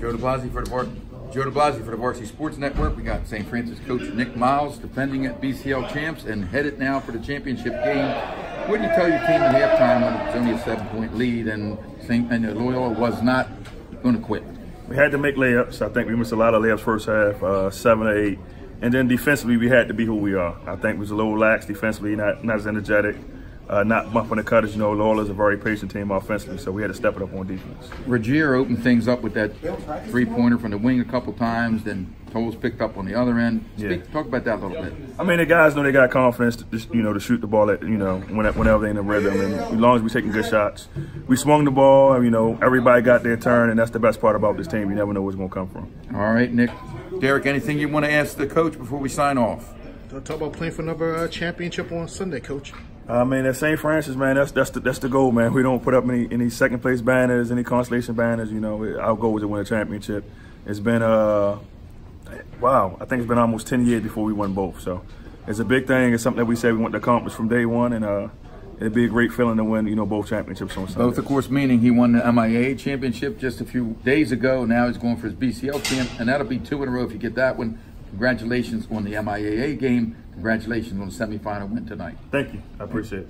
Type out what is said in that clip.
Joe DeBlasi for the Var- Joe DeBlasi for the Varsity Sports Network. We got St. Frances coach Nick Myles defending at BCL champs and headed now for the championship game. What did you tell your team at halftime when it's only a seven-point lead and St. and Loyola was not going to quit? We had to make layups. I think we missed a lot of layups first half, uh, seven or eight. And then defensively, we had to be who we are. I think we was a little lax defensively, not not as energetic uh, not bumping the cutters. You know, Loyola's a very patient team offensively, so we had to step it up on defense. Rogier opened things up with that three-pointer from the wing a couple times, then Tolles picked up on the other end. Speak, yeah. Talk about that a little bit. I mean, the guys know they got confidence, to, you know, to shoot the ball at, you know, whenever they're in the rhythm, and as long as we're taking good shots. We swung the ball, you know, everybody got their turn, and that's the best part about this team. You never know where it's going to come from. All right, Nick. Derek, anything you want to ask the coach before we sign off? Talk about playing for another uh, championship on Sunday, Coach. I mean, at St. Frances, man, that's that's the, that's the goal, man. We don't put up any, any second place banners, any consolation banners. You know, our goal is to win a championship. It's been uh, wow, I think it's been almost ten years before we won both. So it's a big thing. It's something that we said we want to accomplish from day one, and uh, it'd be a great feeling to win, you know, both championships on Sunday. Both, of course, meaning he won the MIA championship just a few days ago. Now he's going for his BCL champ, and that'll be two in a row if you get that one. Congratulations on the MIAA game. Congratulations on the semifinal win tonight. Thank you. I appreciate it.